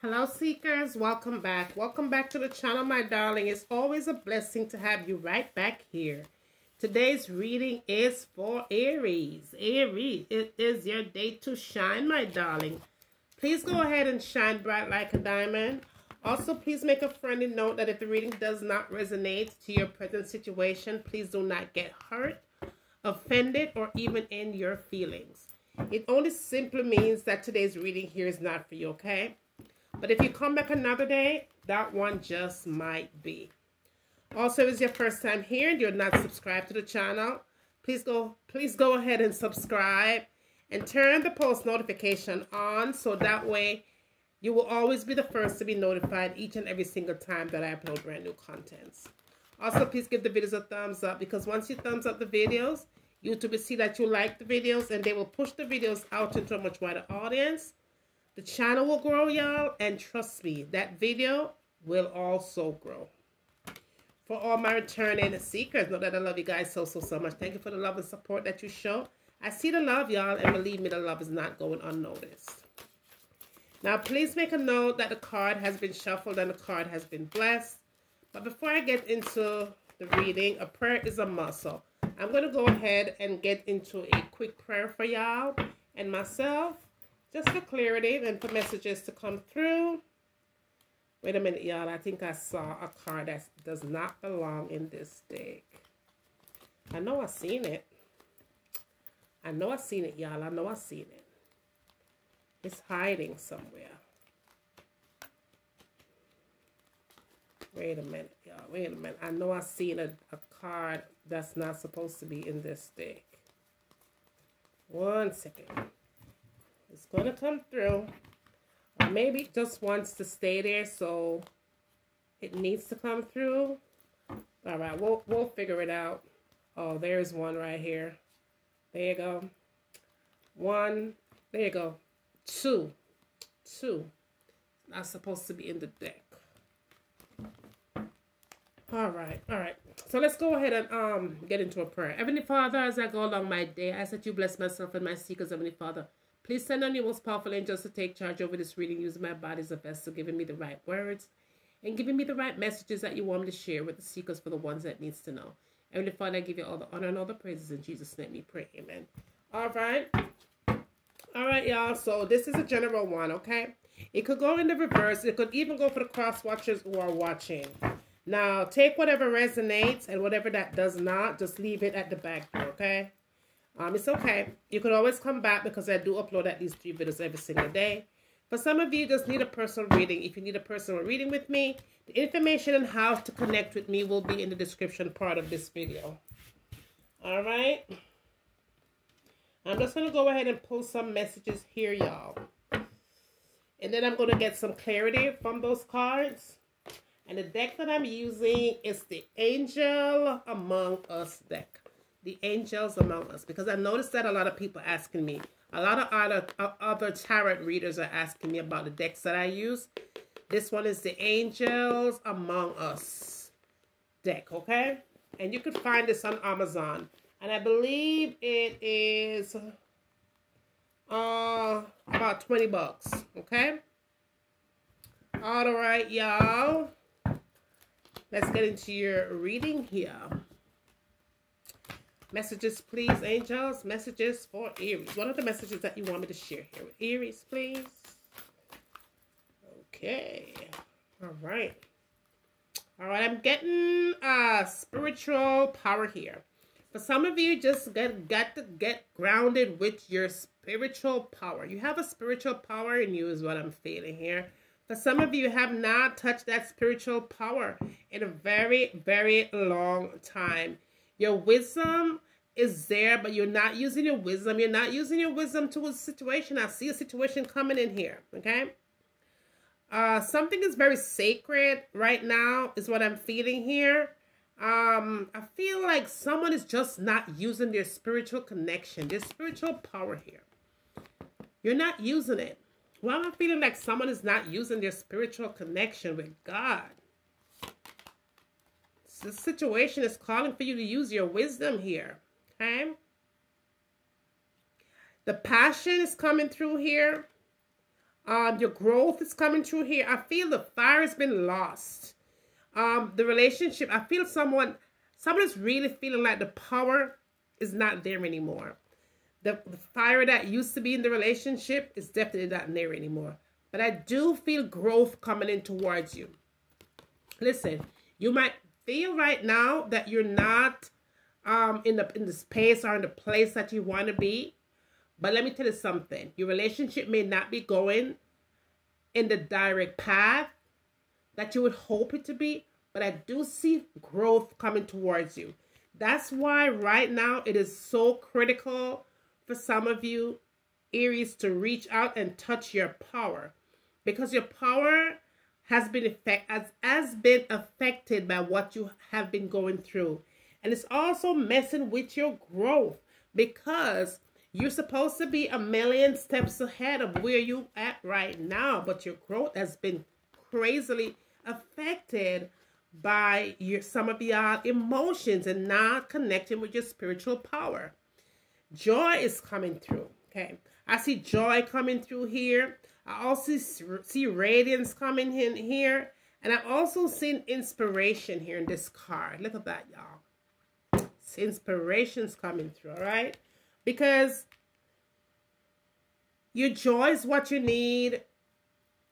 Hello, seekers. Welcome back. Welcome back to the channel, my darling. It's always a blessing to have you right back here. Today's reading is for Aries. Aries, it is your day to shine, my darling. Please go ahead and shine bright like a diamond. Also, please make a friendly note that if the reading does not resonate to your present situation, please do not get hurt, offended, or even in your feelings. It only simply means that today's reading here is not for you, okay? But if you come back another day, that one just might be. Also, if it's your first time here and you're not subscribed to the channel, please go please go ahead and subscribe and turn the post notification on so that way you will always be the first to be notified each and every single time that I upload brand new contents. Also, please give the videos a thumbs up because once you thumbs up the videos, YouTube will see that you like the videos and they will push the videos out into a much wider audience the channel will grow, y'all, and trust me, that video will also grow. For all my returning seekers, know that I love you guys so, so, so much. Thank you for the love and support that you show. I see the love, y'all, and believe me, the love is not going unnoticed. Now, please make a note that the card has been shuffled and the card has been blessed. But before I get into the reading, a prayer is a muscle. I'm going to go ahead and get into a quick prayer for y'all and myself just for clarity and for messages to come through. Wait a minute, y'all. I think I saw a card that does not belong in this deck. I know I seen it. I know I seen it, y'all. I know I seen it. It's hiding somewhere. Wait a minute, y'all. Wait a minute. I know I seen a, a card that's not supposed to be in this deck. One second. It's going to come through. Or maybe it just wants to stay there, so it needs to come through. All right, we'll, we'll figure it out. Oh, there's one right here. There you go. One. There you go. Two. Two. Not supposed to be in the deck. All right, all right. So let's go ahead and um get into a prayer. Heavenly Father, as I go along my day, I ask that you bless myself and my seekers, Heavenly Father. Please send on your most powerful angels to take charge over this reading, using my body as a vessel, giving me the right words and giving me the right messages that you want me to share with the seekers for the ones that needs to know. Heavenly Father, I give you all the honor and all the praises in Jesus' name. We pray, Amen. All right, all right, y'all. So this is a general one, okay? It could go in the reverse. It could even go for the cross watchers who are watching. Now, take whatever resonates and whatever that does not, just leave it at the back door, okay? Um, it's okay. You can always come back because I do upload at least three videos every single day. For some of you, just need a personal reading. If you need a personal reading with me, the information on how to connect with me will be in the description part of this video. All right. I'm just going to go ahead and pull some messages here, y'all. And then I'm going to get some clarity from those cards. And the deck that I'm using is the Angel Among Us deck the angels among us because I noticed that a lot of people asking me, a lot of other, other tarot readers are asking me about the decks that I use. This one is the Angels Among Us deck, okay? And you can find this on Amazon. And I believe it is uh, about 20 bucks, okay? All right, y'all. Let's get into your reading here. Messages, please, angels. Messages for Aries. What are the messages that you want me to share here with Aries, please? Okay. All right. All right, I'm getting uh spiritual power here. For some of you, just get got to get grounded with your spiritual power. You have a spiritual power in you, is what I'm feeling here. For some of you, have not touched that spiritual power in a very, very long time. Your wisdom is there, but you're not using your wisdom. You're not using your wisdom to a situation. I see a situation coming in here, okay? Uh, something is very sacred right now is what I'm feeling here. Um, I feel like someone is just not using their spiritual connection, their spiritual power here. You're not using it. Why Well, I'm feeling like someone is not using their spiritual connection with God. This situation is calling for you to use your wisdom here. Okay? The passion is coming through here. Um, your growth is coming through here. I feel the fire has been lost. Um, the relationship, I feel someone, someone is really feeling like the power is not there anymore. The, the fire that used to be in the relationship is definitely not there anymore. But I do feel growth coming in towards you. Listen, you might feel right now that you're not um, in the in the space or in the place that you want to be. But let me tell you something. Your relationship may not be going in the direct path that you would hope it to be, but I do see growth coming towards you. That's why right now it is so critical for some of you Aries to reach out and touch your power because your power has been effect has, has been affected by what you have been going through. And it's also messing with your growth because you're supposed to be a million steps ahead of where you at right now, but your growth has been crazily affected by your some of your emotions and not connecting with your spiritual power. Joy is coming through. Okay. I see joy coming through here. I also see radiance coming in here. And I also seen inspiration here in this card. Look at that, y'all. Inspiration's coming through, all right? Because your joy is what you need.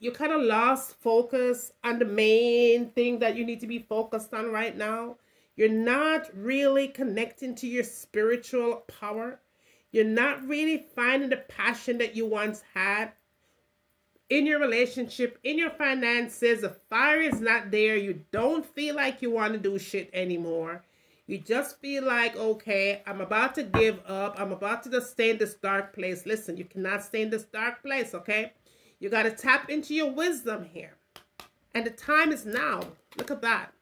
You kind of lost focus on the main thing that you need to be focused on right now. You're not really connecting to your spiritual power. You're not really finding the passion that you once had in your relationship, in your finances. The fire is not there. You don't feel like you want to do shit anymore. You just feel like, okay, I'm about to give up. I'm about to just stay in this dark place. Listen, you cannot stay in this dark place, okay? You got to tap into your wisdom here. And the time is now. Look at that.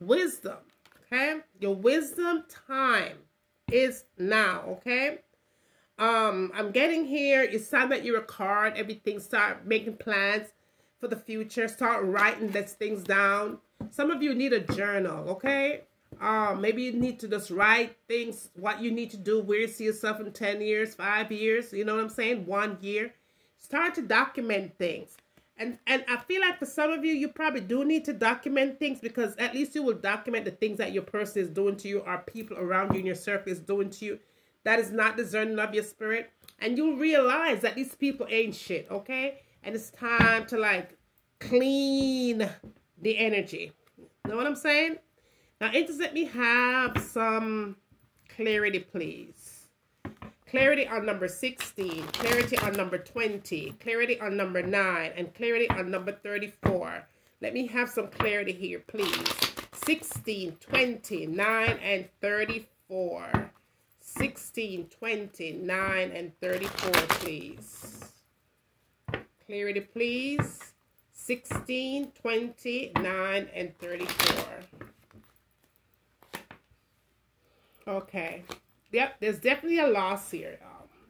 Wisdom, okay? Your wisdom time is now, okay? Um, I'm getting here. You time that you record everything. Start making plans for the future. Start writing these things down. Some of you need a journal, okay? Um, maybe you need to just write things, what you need to do, where you see yourself in 10 years, 5 years, you know what I'm saying? One year. Start to document things. And and I feel like for some of you, you probably do need to document things because at least you will document the things that your person is doing to you or people around you in your circle is doing to you that is not discerning of your spirit. And you'll realize that these people ain't shit, okay? And it's time to like clean the energy. Know what I'm saying? Now, internet me have some clarity, please. Clarity on number 16, clarity on number 20, clarity on number 9, and clarity on number 34. Let me have some clarity here, please. 16, 20, 9, and 34. 16, 20, 9, and 34, please. Clarity, please. 16, 20, 9, and 34. Okay. Yep, there's definitely a loss here.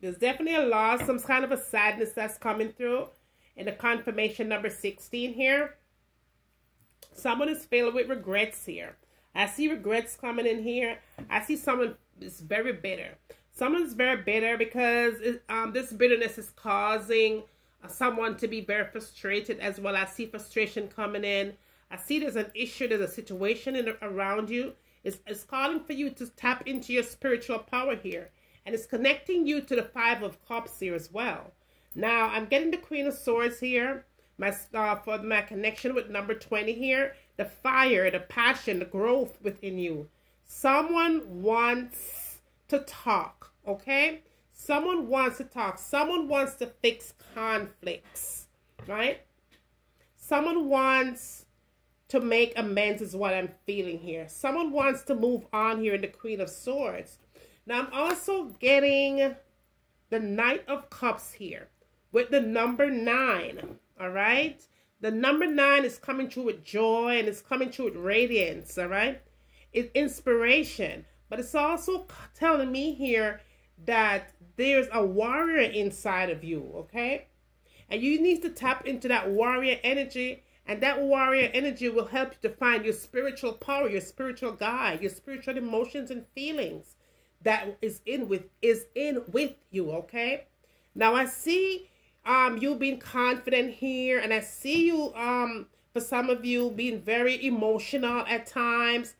There's definitely a loss, some kind of a sadness that's coming through in the confirmation number 16 here. Someone is filled with regrets here. I see regrets coming in here. I see someone is very bitter. Someone's very bitter because it, um, this bitterness is causing someone to be very frustrated as well. I see frustration coming in. I see there's an issue, there's a situation in, around you it's, it's calling for you to tap into your spiritual power here. And it's connecting you to the Five of Cups here as well. Now, I'm getting the Queen of Swords here. My uh, For my connection with number 20 here. The fire, the passion, the growth within you. Someone wants to talk, okay? Someone wants to talk. Someone wants to fix conflicts, right? Someone wants to make amends is what I'm feeling here. Someone wants to move on here in the Queen of Swords. Now, I'm also getting the Knight of Cups here with the number nine. All right. The number nine is coming through with joy and it's coming through with radiance. All right. It's inspiration. But it's also telling me here that there's a warrior inside of you. Okay. And you need to tap into that warrior energy and that warrior energy will help you to find your spiritual power, your spiritual guide, your spiritual emotions and feelings that is in with is in with you, okay? Now I see um, you being confident here, and I see you, um, for some of you, being very emotional at times.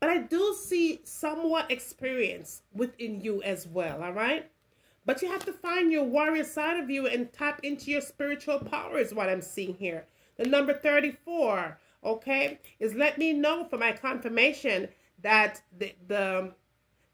But I do see somewhat experience within you as well, all right? But you have to find your warrior side of you and tap into your spiritual power is what I'm seeing here. The number 34, okay, is let me know for my confirmation that the, the,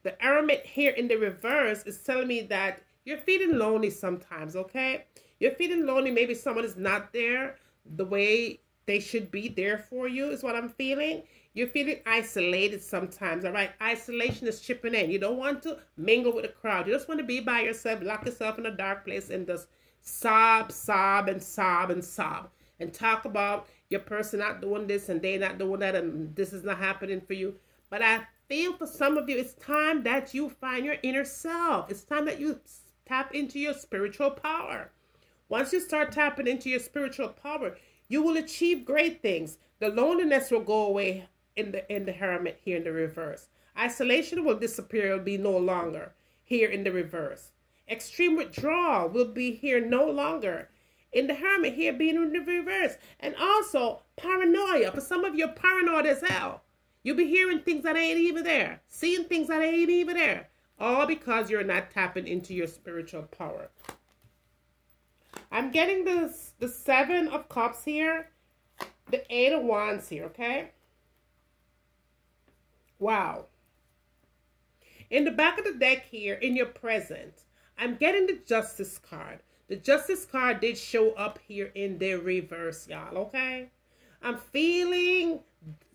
the Hermit here in the reverse is telling me that you're feeling lonely sometimes, okay? You're feeling lonely. Maybe someone is not there the way they should be there for you is what I'm feeling. You're feeling isolated sometimes, all right? Isolation is chipping in. You don't want to mingle with the crowd. You just want to be by yourself, lock yourself in a dark place and just sob, sob, and sob, and sob. And talk about your person not doing this and they not doing that and this is not happening for you. But I feel for some of you, it's time that you find your inner self. It's time that you Tap into your spiritual power. Once you start tapping into your spiritual power, you will achieve great things. The loneliness will go away in the in the hermit here in the reverse. Isolation will disappear, will be no longer here in the reverse. Extreme withdrawal will be here no longer. In the hermit here being in the reverse. And also paranoia. For some of you paranoid as hell. You'll be hearing things that ain't even there. Seeing things that ain't even there. All because you're not tapping into your spiritual power. I'm getting this the seven of cups here, the eight of wands here, okay? Wow. In the back of the deck here, in your present, I'm getting the justice card. The justice card did show up here in the reverse, y'all, okay? I'm feeling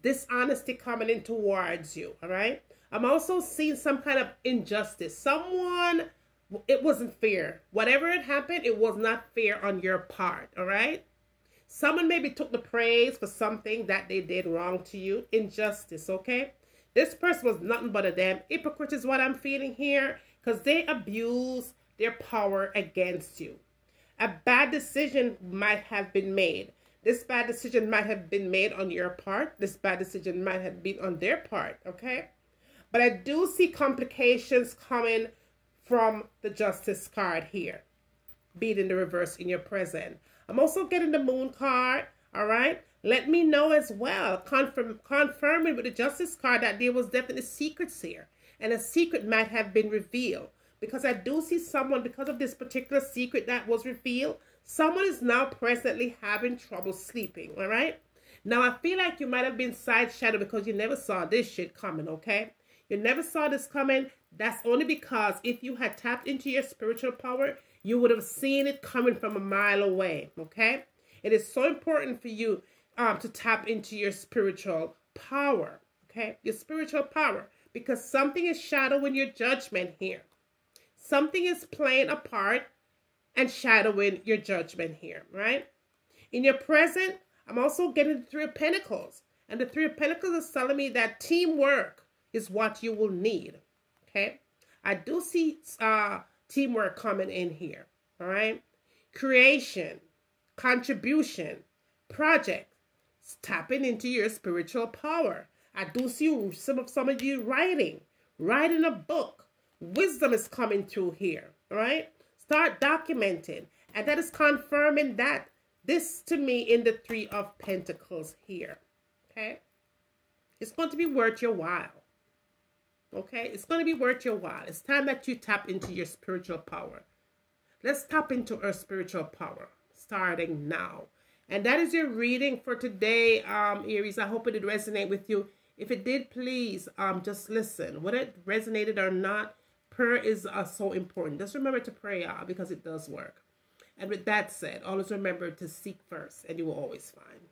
dishonesty coming in towards you, all right? I'm also seeing some kind of injustice. Someone, it wasn't fair. Whatever had happened, it was not fair on your part, all right? Someone maybe took the praise for something that they did wrong to you. Injustice, okay? This person was nothing but a damn hypocrite is what I'm feeling here because they abuse their power against you. A bad decision might have been made. This bad decision might have been made on your part. This bad decision might have been on their part, okay? But I do see complications coming from the justice card here. Beat in the reverse in your present. I'm also getting the moon card. All right. Let me know as well. Confirm, confirming with the justice card that there was definitely secrets here. And a secret might have been revealed. Because I do see someone, because of this particular secret that was revealed, someone is now presently having trouble sleeping. All right. Now, I feel like you might have been side shadowed because you never saw this shit coming, okay? You never saw this coming. That's only because if you had tapped into your spiritual power, you would have seen it coming from a mile away. Okay? It is so important for you um, to tap into your spiritual power. Okay? Your spiritual power. Because something is shadowing your judgment here. Something is playing a part and shadowing your judgment here, right? In your present, I'm also getting the Three of Pentacles. And the Three of Pentacles is telling me that teamwork, is what you will need. Okay. I do see uh, teamwork coming in here. All right. Creation, contribution, project, tapping into your spiritual power. I do see some of some of you writing, writing a book. Wisdom is coming through here. right? Start documenting. And that is confirming that this to me in the three of pentacles here. Okay. It's going to be worth your while. Okay? It's going to be worth your while. It's time that you tap into your spiritual power. Let's tap into our spiritual power starting now. And that is your reading for today, um, Aries. I hope it did resonate with you. If it did, please um, just listen. Whether it resonated or not, prayer is uh, so important. Just remember to pray out because it does work. And with that said, always remember to seek first and you will always find.